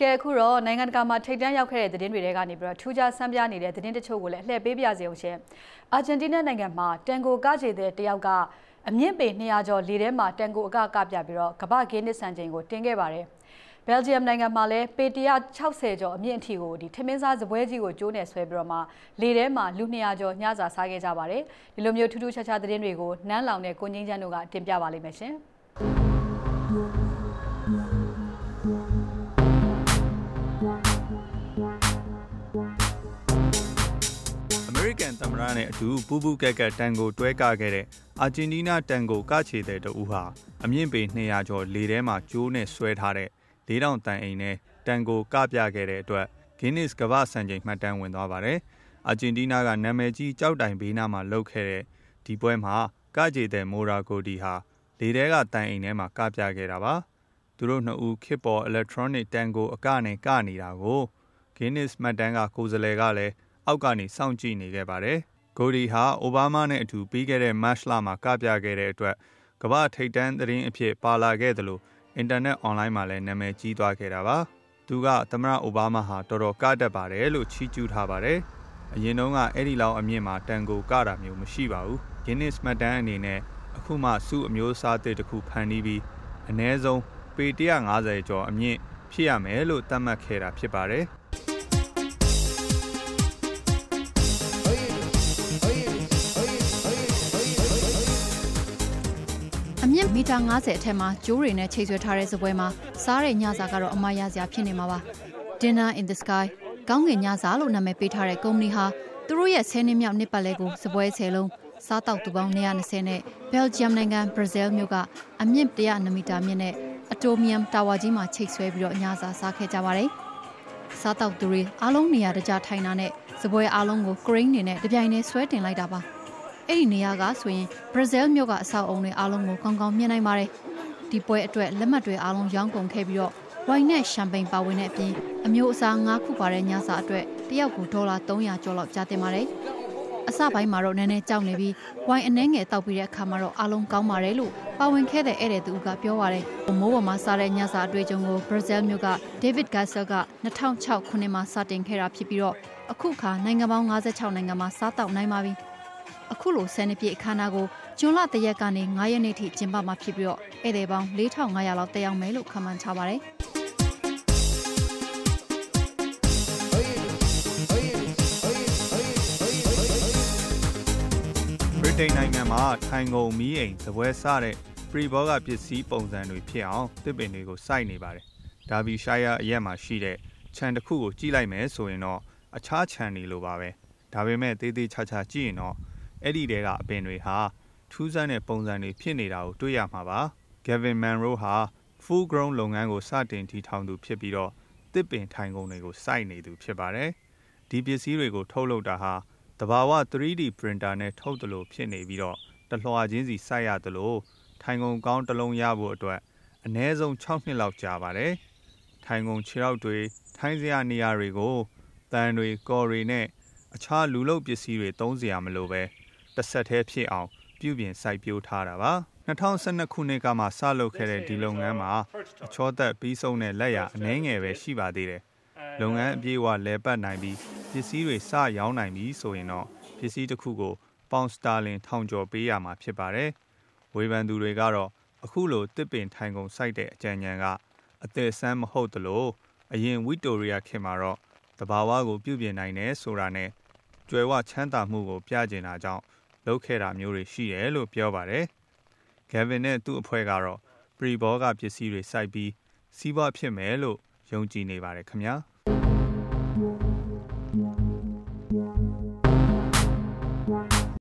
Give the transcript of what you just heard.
ကဲအခုတော့နိုင်ငံတကာမှာထိပ်တန်းရောက်ခဲ့တဲ့သတင်းတွေထဲကနေပြီးတော့ထူးခြားဆန်းပြနေတဲ့သတင်းတချို့ကိုလည်းအလှည့်ပေးပြစေအောင်ရှင်။အာဂျင်တီးနားနိုင်ငံမှာတန်ကိုကခြေတဲ့တယောက်ကအမြင့်ပေ200ကျော်လေထဲမှာတန်ကိုအကကပြပြီးတော့ကမ္ဘာဂိန်းနစ်စံချိန်ကိုတင်ခဲ့ပါတယ်။ဘယ်လ်ဂျီယမ်နိုင်ငံမှာလည်းပေ160ကျော်အမြင့်အထိကိုဒီထမင်းစားစပွဲကြီးကိုကျိုးနေဆွဲပြီးတော့မှလေထဲမှာလူ200ကျော်ညစာစားခဲ့ကြပါတယ်။ဒီလိုမျိုးထူးထူးခြားခြားသတင်းတွေကိုနန်းလောင်နဲ့ကိုငင်းချမ်းတို့ကတင်ပြပါလိမ့်မယ်ရှင်။ ရိကန်သမ္မတနဲ့အတူပူးပူးကက်ကက်တန်ကိုတွဲကခဲ့တဲ့အာဂျင်တီးနားတန်ကိုကချေတဲ့တူဟာအမြင့်ပေ200ကျော်လေထဲမှာကျိုးနဲ့ဆွဲထားတဲ့၄တောင်တန်အိမ်နဲ့တန်ကိုကပြခဲ့တဲ့အတွက် Guinness ကမ္ဘာစံချိန်မှတ်တမ်းဝင်သွားပါတယ်။အာဂျင်တီးနားကနာမည်ကြီးကြောက်တိုင်ဘေးနားမှာလုပ်ခဲ့တဲ့ဒီပွဲမှာကချေတဲ့မိုရာကိုဒီဟာလေထဲကတန်အိမ်ထဲမှာကပြခဲ့တာပါ။သူတို့နှစ်ဦးခစ်ပေါ် electronic တန်ကိုအကနဲ့ကနေတာကို Guinness မှတ်တမ်းက ကိုယ်စားလှယ်ကလည်း အောက်ကနေ စောင့်ကြည့်နေခဲ့ပါတယ်။ဂိုဒီဟာ အိုဘားမားနဲ့အတူ ပြီးခဲ့တဲ့ မတ်လမှာ ကပြခဲ့တဲ့အတွက် ကမ္ဘာထိပ်တန်းသတင်းအဖြစ် ပါလာခဲ့တယ်လို့အင်တာနက် အွန်လိုင်းမှာလည်း နာမည်ကြီးသွားခဲ့တာပါ။သူက သမ္မတအိုဘားမားဟာ တော်တော် ကတတ်ပါတယ်လို့ ချီးကျူးထားပါတယ်။အရင်တုန်းက အဲ့ဒီလောက်အမြင့်မှာ တန်ကို ကတာမျိုး မရှိပါဘူး။ Guinness မှတ်တမ်းအနေနဲ့ အခုမှစုအမျိုးအစားသစ်တစ်ခု ဖန်တီးပြီးအ ਨੇ ဆုံး ပေ150ကျော်အမြင့် ဖြစ်ရမယ်လို့ သတ်မှတ်ခဲ့တာ ဖြစ်ပါတယ်။ မီတာ90အထက်မှာကျိုးတွေနဲ့ချိတ်ဆွဲထားတဲ့စပွဲမှာစားတဲ့ညစာကတော့အမရစရာဖြစ်နေမှာပါ Dinner in the Sky ကောင်းကင်ညစာလို့နာမည်ပေးထားတဲ့ကုမ္ပဏီဟာသူတို့ရဲ့ဆယ်နှစ်မြောက်နှစ်ပတ်လည်ကိုစပွဲဆယ်လုံးစားတောက်သူပေါင်း120နဲ့ဘယ်လ်ဂျီယမ်နိုင်ငံဘရာဇီးမြို့ကအမြင့်100မီတာမြင့်တဲ့အတိုမီယမ်တာဝါကြီးမှာချိတ်ဆွဲပြီးတော့ညစာစားခဲ့ကြပါတယ်စားတောက်သူတွေအားလုံးနေရာတကျထိုင်တာနဲ့စပွဲအားလုံးကိုကရိန်းနေနဲ့တပြိုင်တည်းဆွဲတင်လိုက်တာပါ။ အဲ့ဒီနေရာကဆိုရင်ဘရာဇီးမြို့ကအဆောက်အုံတွေအားလုံးကိုကောင်းကောင်းမြင်နိုင်ပါတယ်ဒီပွဲအတွက်လက်မှတ်တွေအားလုံးရောင်းကုန်ခဲ့ပြီးတော့ဝိုင်နဲ့ရှမ်ပိန်ပါဝင်တဲ့အပြင်အမျိုးအစား၅ခုပါတဲ့ညစာအတွက်တယောက်ကိုဒေါ်လာ300ကျော်လောက်ကျတင်ပါတယ်အစပိုင်းမှာတော့နည်းနည်းကြောက်နေပြီးဝိုင်အနှဲငယ်တောက်ပြီးတဲ့အခါမှာတော့အားလုံးကောင်းပါတယ်လို့ပါဝင်ခဲ့တဲ့ဧည့်သည်သူကပြောပါတယ်။မိုးပေါ်မှာစားတဲ့ညစာအတွေ့အကြုံကိုဘရာဇီးမြို့ကဒေးဗစ်ဂတ်ဆာက2006ခုနှစ်မှာစတင်ခဲ့တာဖြစ်ပြီးတော့အခုခါနိုင်ငံပေါင်း56နိုင်ငံမှာစားတောက်နိုင်ပါပြီ။ အခုလိုဆယ်နှစ်ပြည့်အခမ်းအနားကိုဂျွန်လတရက်ကနေ9ရက်နေ့ထိကျင်းပမှာဖြစ်ပြီးတော့ဧည့်သည်ပေါင်း4500လောက်တက်ရောက်မယ်လို့ခန့်မှန်းထားပါတယ်။ဗြိတိန်နိုင်ငံမှာထိုင်ကုန်မီးအိမ်သပွဲစတဲ့ပရီဘောဂပစ္စည်းပုံစံတွေဖြစ်အောင်တစ်ပင်တွေကိုစိုက်နေပါတယ်။ဒါဘီရှိုင်ယာအရက်မှာရှိတဲ့ခြံတစ်ခုကိုကြည့်လိုက်မယ်ဆိုရင်တော့အခြားခြံတွေလိုပါပဲ။ဒါပေမဲ့သေးသေးချာချာကြည့်ရင်တော့ အဲ့ဒီတဲကအပင်တွေဟာထူးဆန်းတဲ့ပုံစံတွေဖြစ်နေတာကိုတွေ့ရမှာပါ Gavin Manro ဟာ Full Grown လုပ်ငန်းကိုစတင်ထီထောင်သူဖြစ်ပြီးတော့တစ်ပင်ထိုင်ကုန်တွေကိုစိုက်နေသူဖြစ်ပါတယ်ဒီပစ္စည်းတွေကိုထုတ်လုပ်တာဟာတဘာဝ 3D printer နဲ့ထုတ်တယ်လို့ဖြစ်နေပြီးတော့တလွှာချင်းစီစိုက်ရတယ်လို့ထိုင်ကုန်ကောင်းတစ်လုံးရဖို့အတွက်အနည်းဆုံး6နှစ်လောက်ကြာပါတယ်ထိုင်ကုန်ခြေထောက်တွေထိုင်းစရာနေရာတွေကိုတန်တွေကော်တွေနဲ့အခြားလူလုပ်ပစ္စည်းတွေသုံးစရာမလိုပဲ တစ်ဆက်တည်းဖြစ်အောင် ပြုပြင်စိုက်ပျိုးထားတာပါ2012ခုနှစ်ကမှစလုပ်ခဲ့တဲ့ဒီလုပ်ငန်းမှာအချောသက်ပြီးဆုံးတဲ့လက်ရအနှဲငယ်ပဲရှိပါသေးတယ်လုပ်ငန်းအပြည့်အဝလဲပတ်နိုင်ပြီးပစ္စည်းတွေစရောင်းနိုင်ပြီဆိုရင်တော့ပစ္စည်းတစ်ခုကိုပေါင်စတာလင်ထောင်ကျော်ပေးရမှာဖြစ်ပါတယ်ဝေဖန်သူတွေကတော့အခုလိုတစ်ပင်ထိုင်ကုန်စိုက်တဲ့အကြံဉာဏ်ကအသက်ဆန်းမဟုတ်သလိုအရင်ဝီတိုရီယာခေတ်မှာတော့တဘာဝကိုပြုပြင်နိုင်တယ်ဆိုတာနဲ့ကြွယ်ဝချမ်းသာမှုကိုပြကျင်တာကြောင့် လုပ်ခဲ့တာမျိုးတွေရှိတယ်လို့ပြောပါတယ်။ Gavin နဲ့သူ့အဖွဲ့ကတော့ Pre-ball ကပစ္စည်းတွေစိုက်ပြီး စီးပွားဖြစ်မယ်လို့ ယုံကြည်နေပါတယ်ခင်ဗျာ။